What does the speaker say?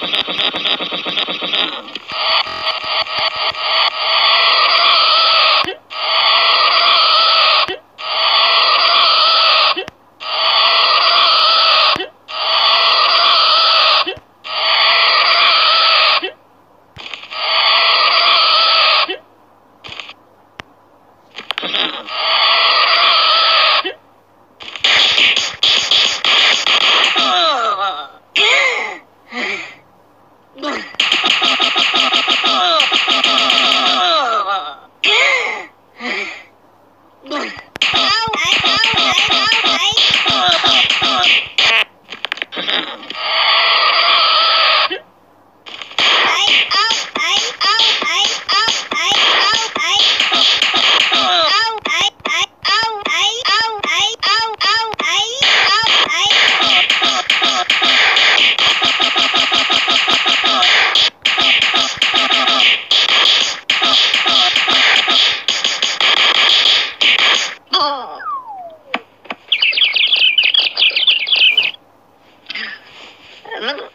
Thank you. hermano.